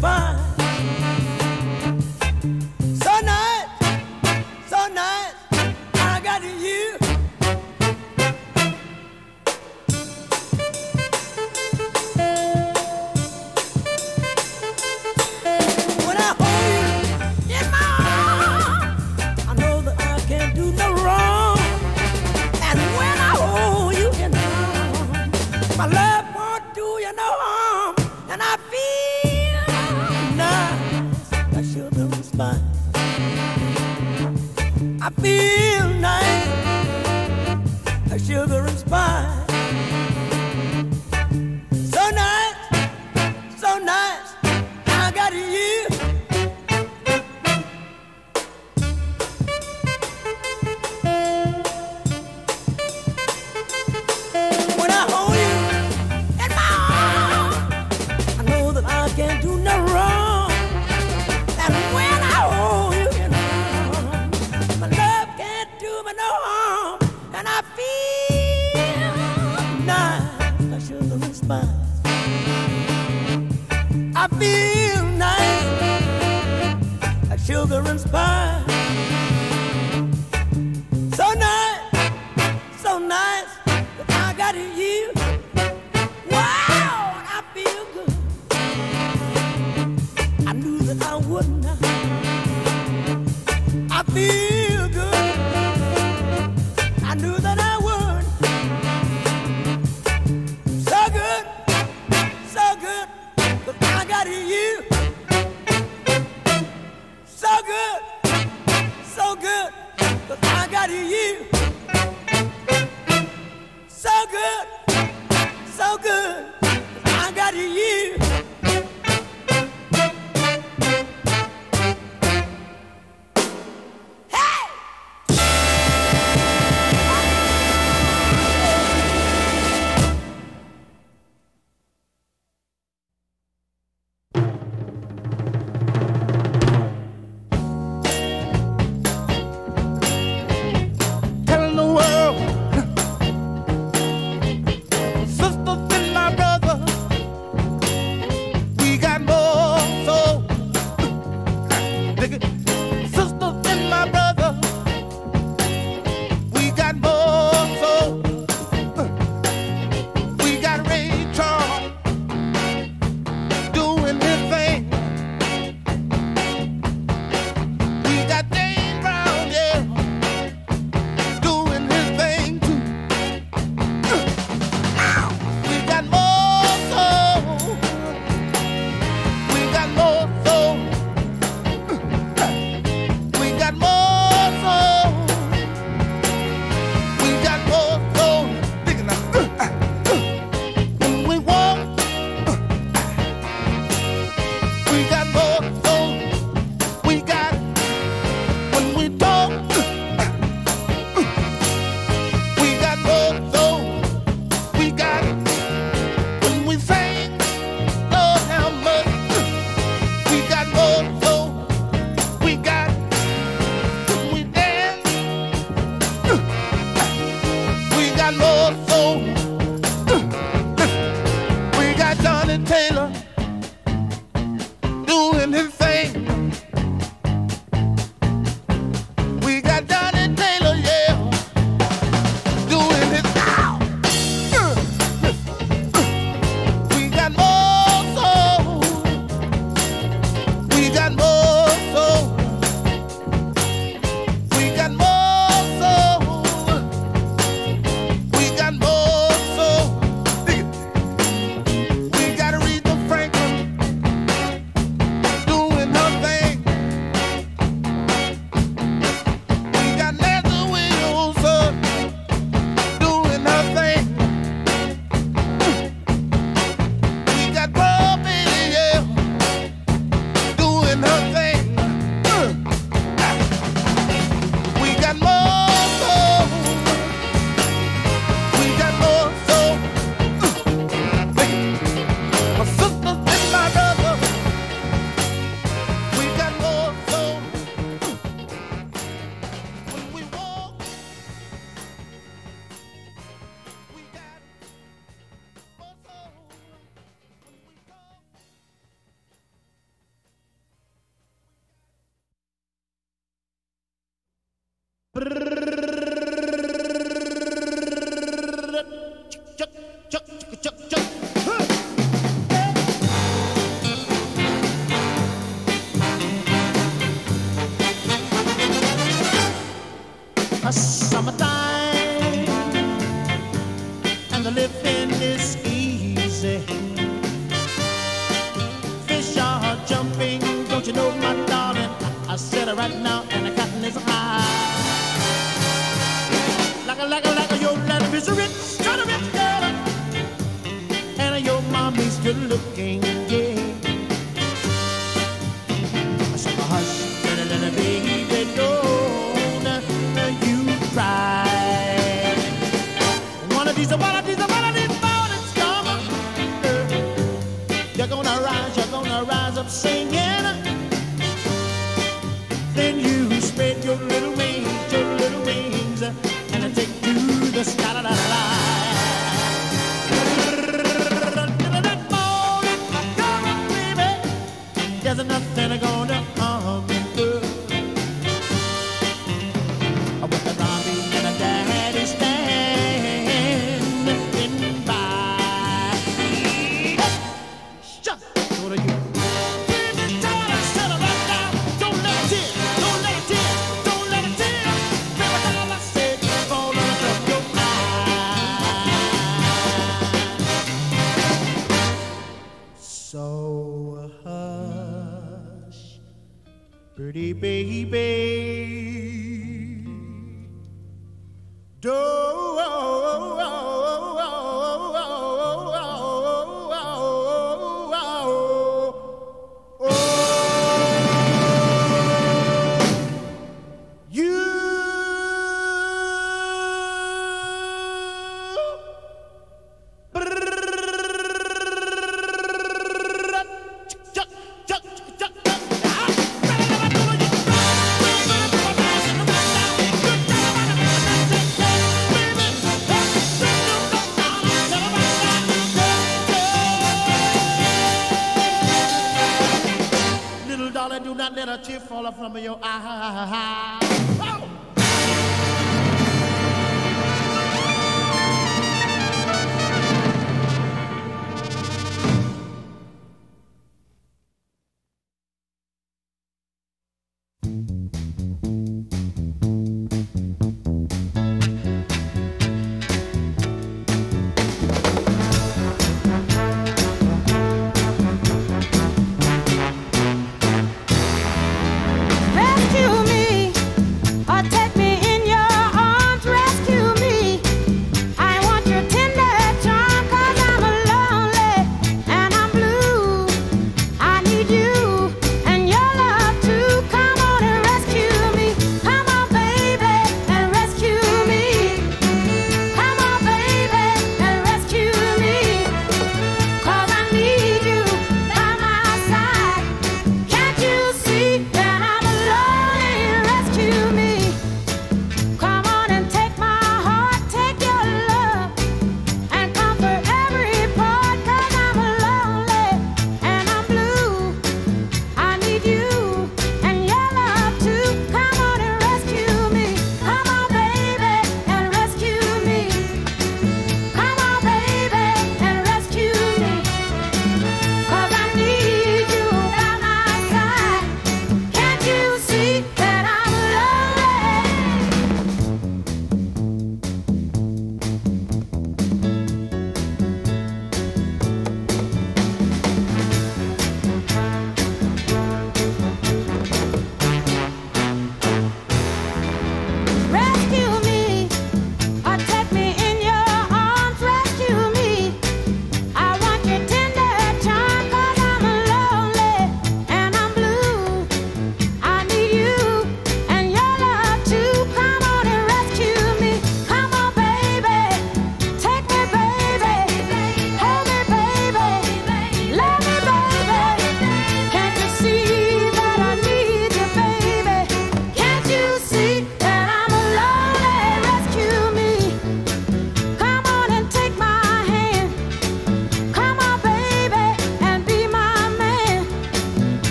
sugar Chuck, So hush, pretty baby. Little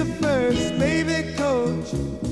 your first baby coach.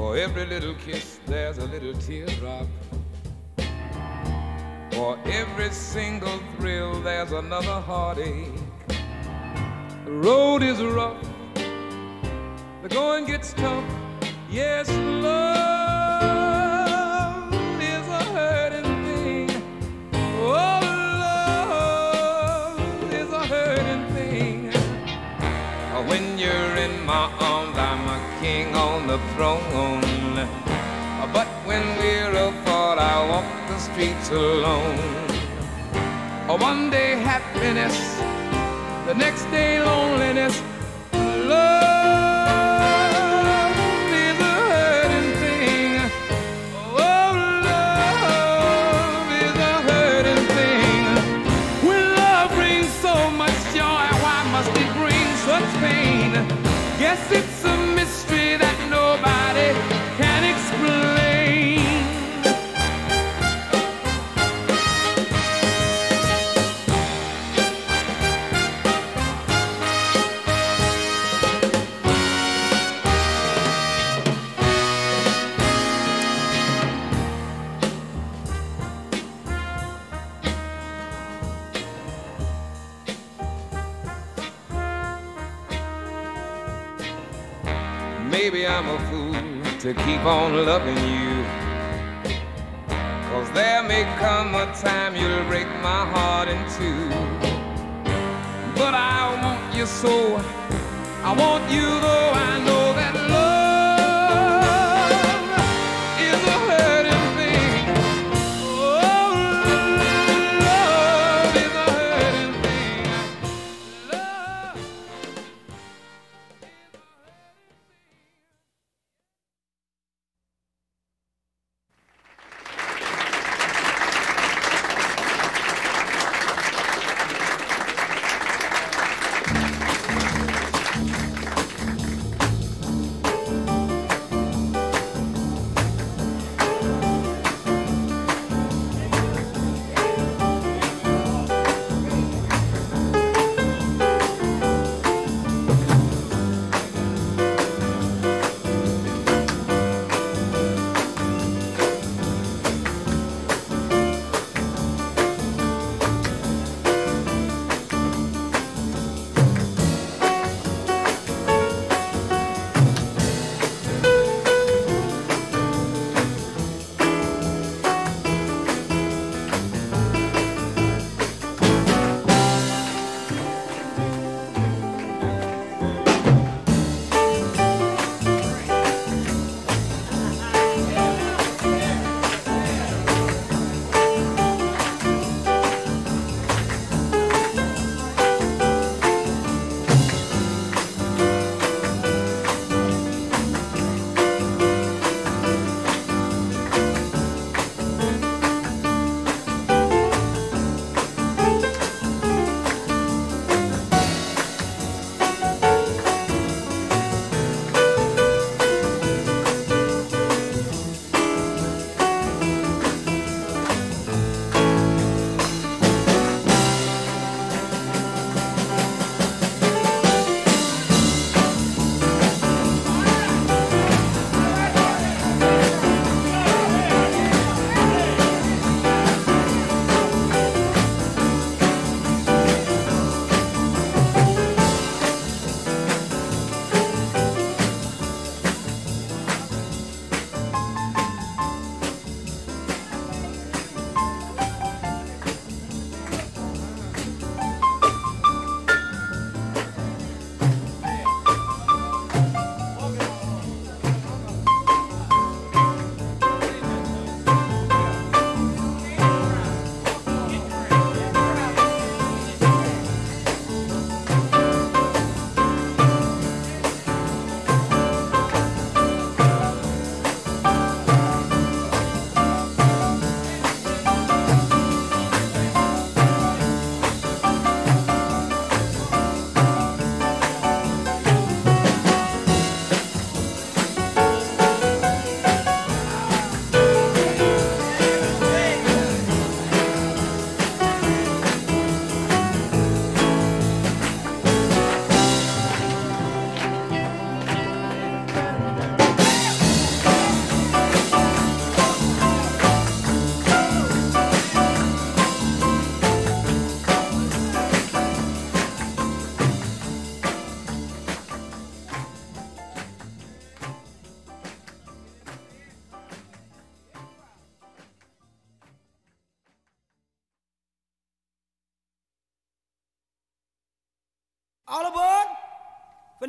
For every little kiss, there's a little teardrop. For every single thrill, there's another heartache. The road is rough, the going gets tough. Yes, love the throne. But when we're apart, I walk the streets alone. Oh, one day happiness, the next day loneliness. Love is a hurting thing. Oh, love is a hurting thing. When love brings so much joy, why must it bring such pain? Guess it's keep on loving you. Cause there may come a time you'll break my heart in two. But I want you so. I want you though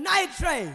night train.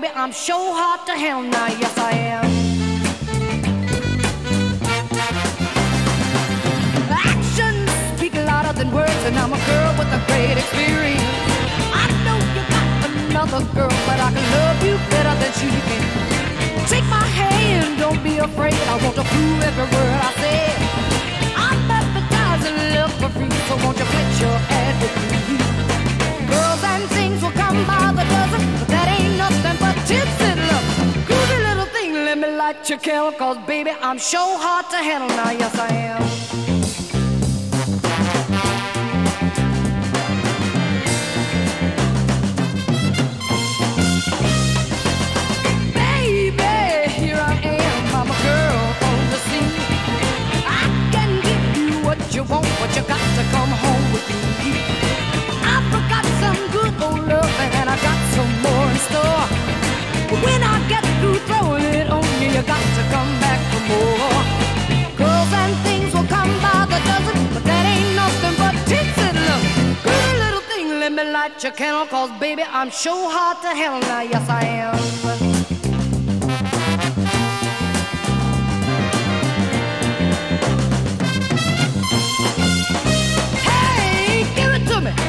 Baby, I'm so hot to hell now. Yes, I am. Actions speak louder than words, and I'm a girl with a great experience. I know you got another girl, but I can love you better than she can. Take my hand, don't be afraid. I want to prove every word I say. I'm advertising love for free, so won't you put your ad with me? Girls and things will come by me light cause baby, I'm sure hard to handle now. Yes, I am. Baby, here I am. I'm a girl on Girls and things will come by the dozen, but that ain't nothing but little thing, let me light your candle, cause baby, I'm sure hot to hell now, yes I am. Hey, give it to me.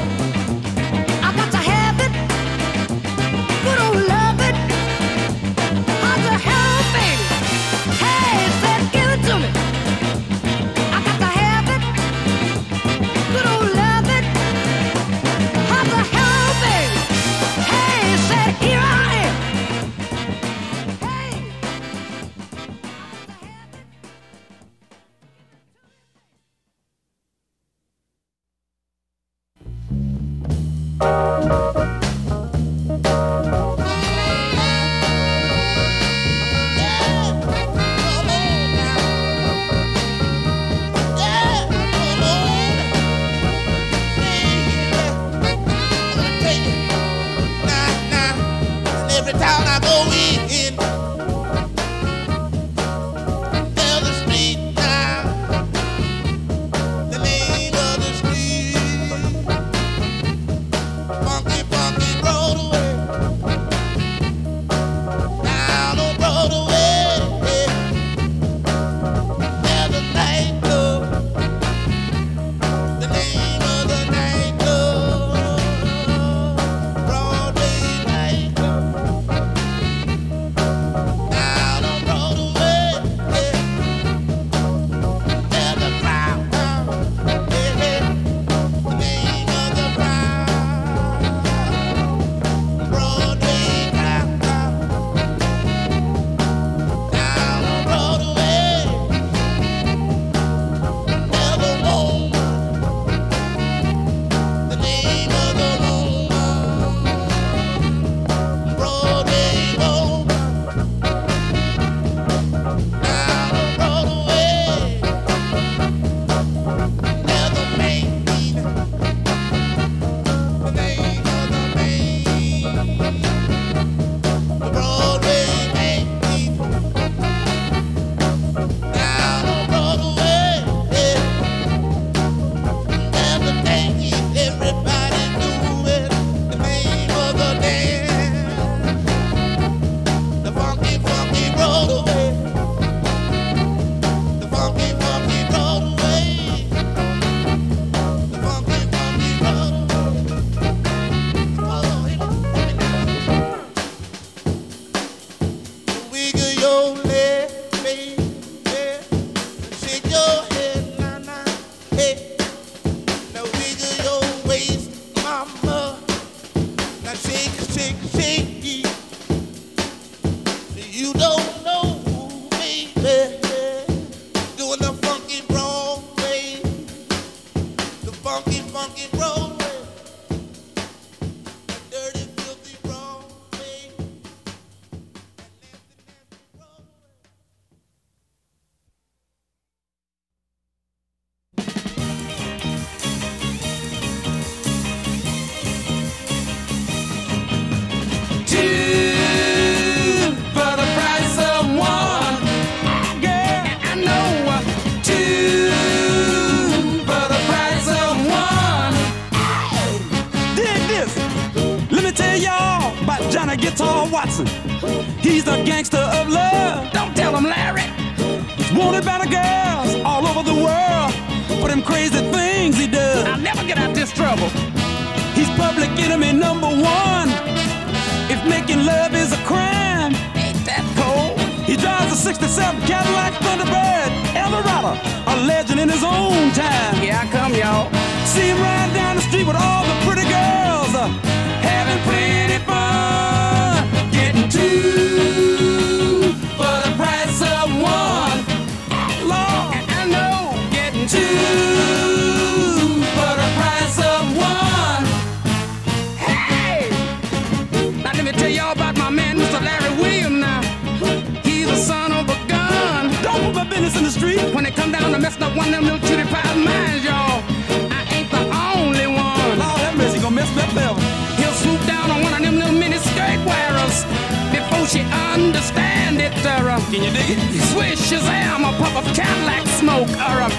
Can you dig it? Swish Shazam, a puff of Cadillac smoke, or a,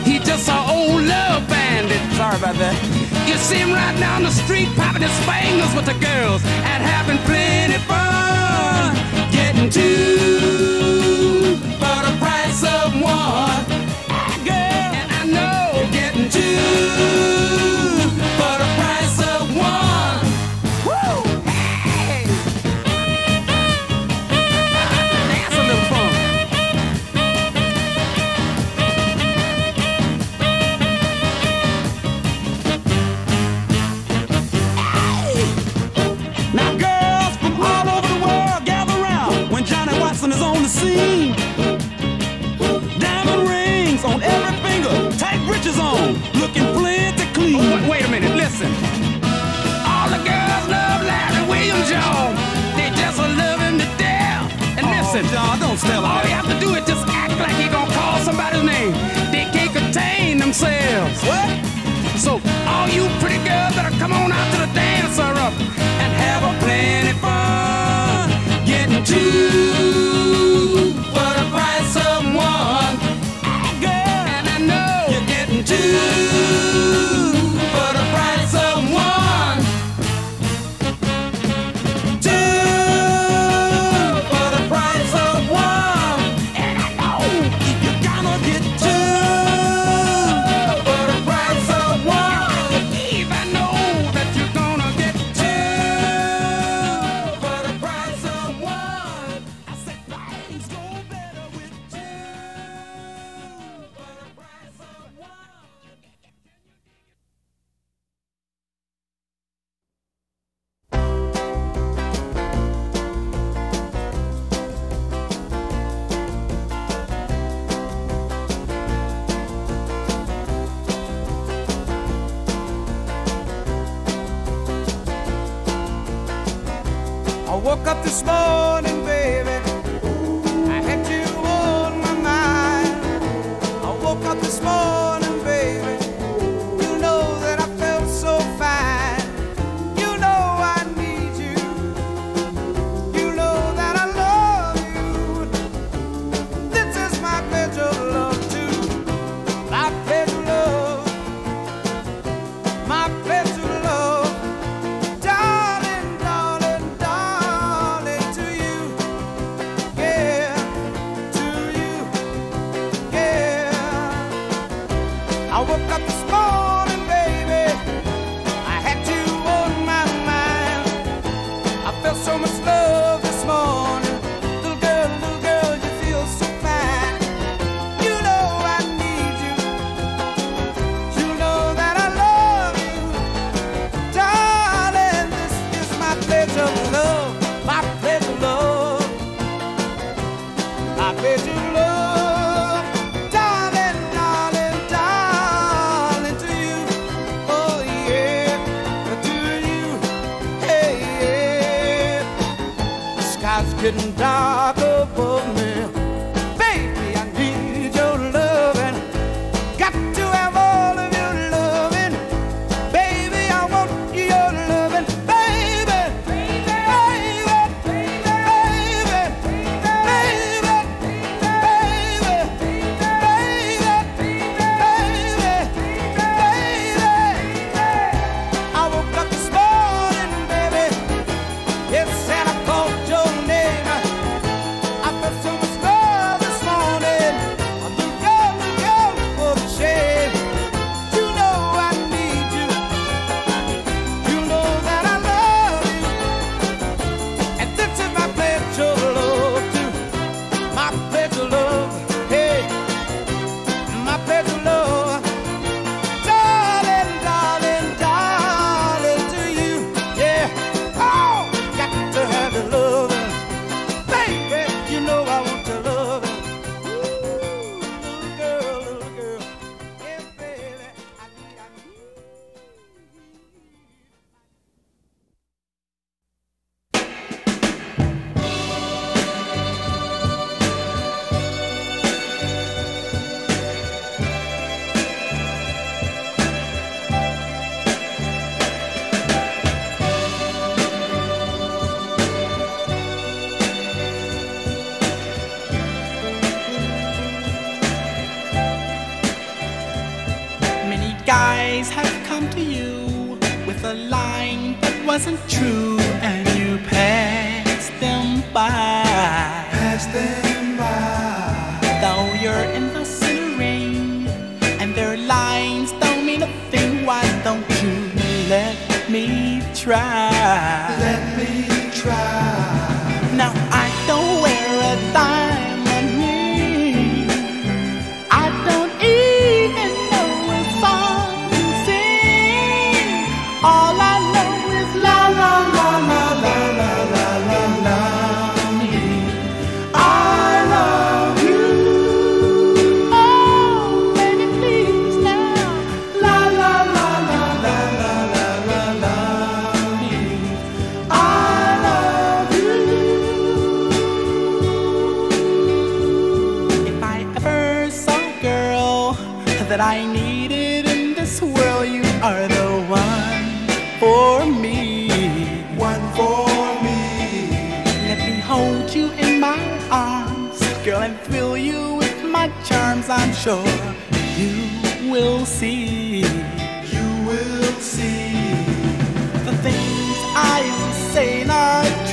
he just a old love bandit. Sorry about that. You see him right down the street popping his fingers with the girls and having plenty fun getting to for the price of one. Girl, and I know getting two. themselves. What? So all you pretty girls better come on out to the dance or up. Goal! girl, and fill you with my charms, I'm sure you will see. You will see the things I am saying are.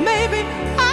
Maybe, I